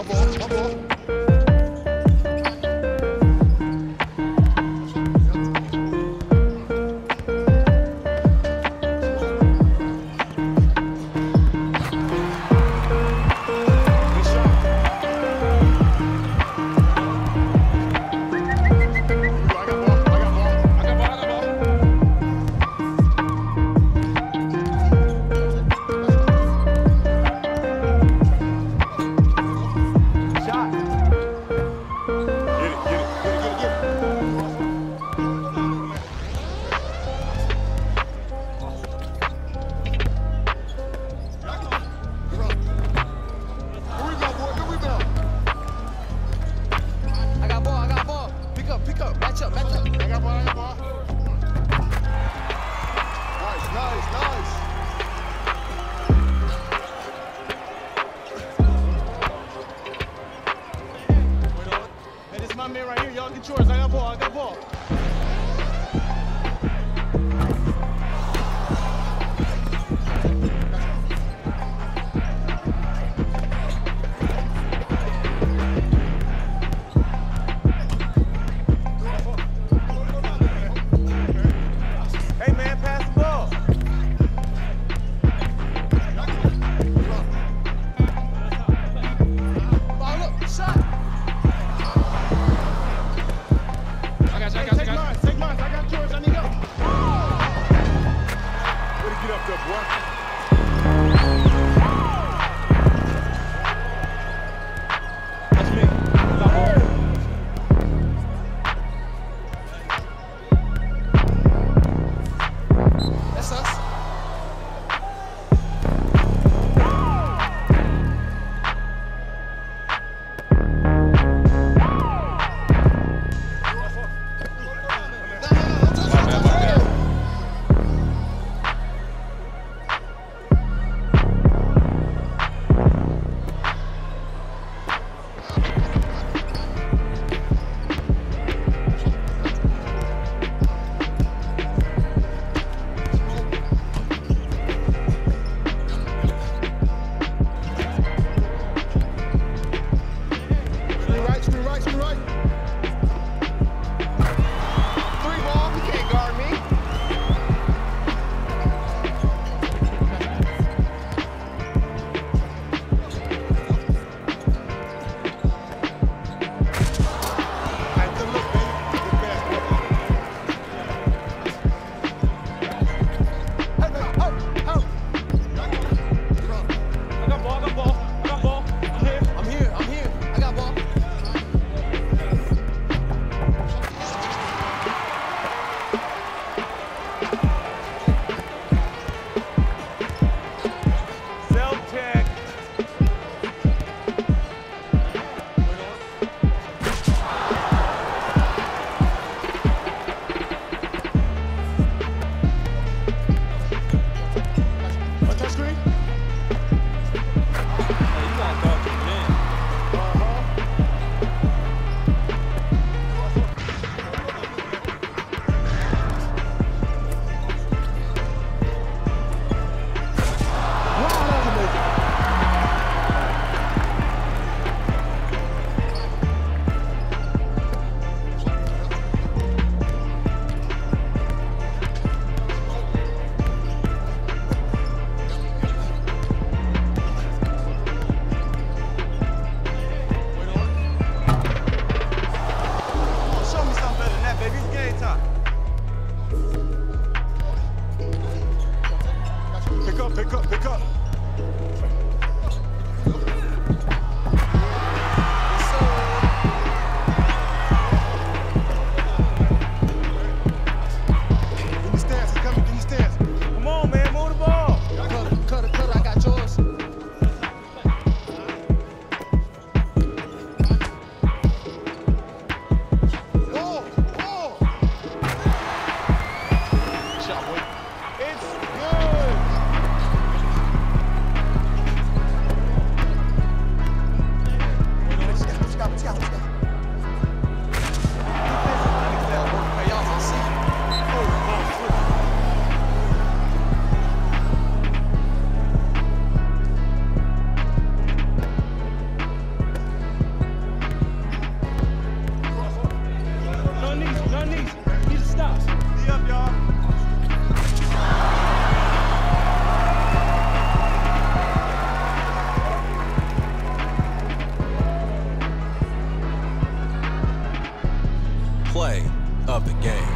My ball. My ball. man right here. Y'all get yours. I got ball. I got ball. Pick up, pick up. of the game.